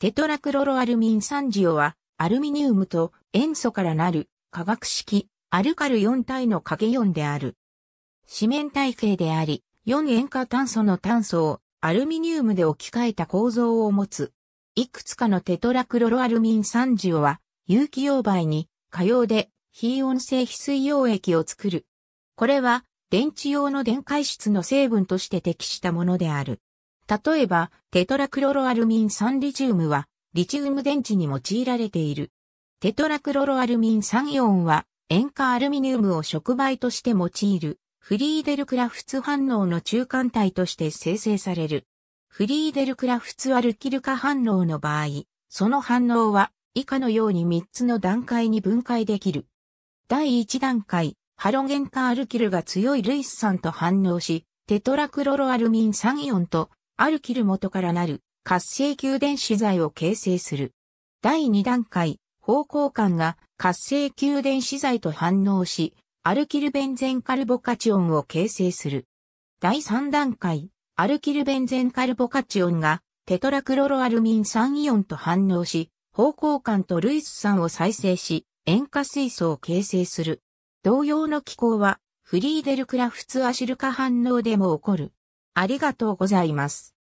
テトラクロロアルミン酸ジオは、アルミニウムと塩素からなる化学式アルカル4体の影4である。四面体系であり、4塩化炭素の炭素をアルミニウムで置き換えた構造を持つ。いくつかのテトラクロロアルミン酸ジオは、有機溶媒に、可用で、非温性非水溶液を作る。これは、電池用の電解質の成分として適したものである。例えば、テトラクロロアルミン酸リチウムは、リチウム電池に用いられている。テトラクロロアルミン酸イオンは、塩化アルミニウムを触媒として用いる。フリーデルクラフツ反応の中間体として生成される。フリーデルクラフツアルキル化反応の場合、その反応は以下のように3つの段階に分解できる。第1段階、ハロゲン化アルキルが強いルイス酸と反応し、テトラクロロアルミン酸イオンとアルキル元からなる活性給電子剤を形成する。第2段階、方向感が活性給電子剤と反応し、アルキルベンゼンカルボカチオンを形成する。第3段階、アルキルベンゼンカルボカチオンがテトラクロロアルミン酸イオンと反応し、方向感とルイス酸を再生し、塩化水素を形成する。同様の機構は、フリーデルクラフツアシル化反応でも起こる。ありがとうございます。